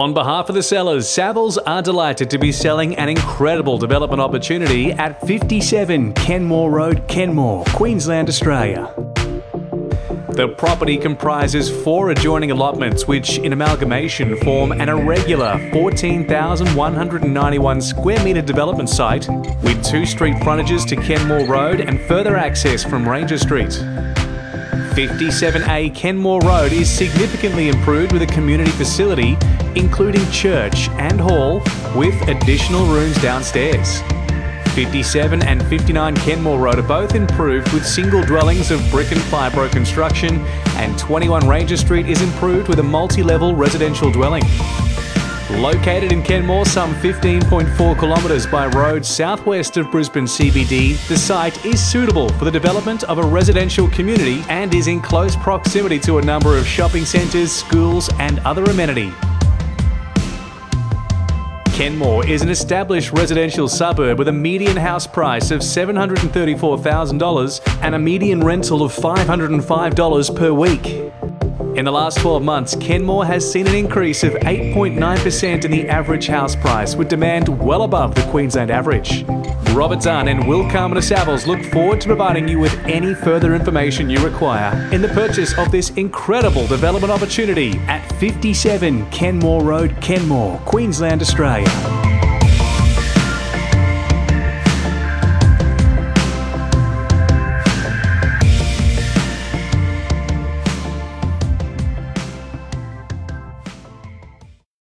On behalf of the sellers, Savills are delighted to be selling an incredible development opportunity at 57 Kenmore Road, Kenmore, Queensland, Australia. The property comprises four adjoining allotments, which in amalgamation form an irregular 14,191 square metre development site with two street frontages to Kenmore Road and further access from Ranger Street. 57A Kenmore Road is significantly improved with a community facility, including church and hall, with additional rooms downstairs. 57 and 59 Kenmore Road are both improved with single dwellings of brick and fibro construction, and 21 Ranger Street is improved with a multi level residential dwelling. Located in Kenmore, some 15.4 kilometres by road southwest of Brisbane CBD, the site is suitable for the development of a residential community and is in close proximity to a number of shopping centres, schools, and other amenity. Kenmore is an established residential suburb with a median house price of $734,000 and a median rental of $505 per week. In the last 12 months, Kenmore has seen an increase of 8.9% in the average house price, with demand well above the Queensland average. Robert Dunne and Will Carmenter Savills look forward to providing you with any further information you require in the purchase of this incredible development opportunity at 57 Kenmore Road, Kenmore, Queensland, Australia.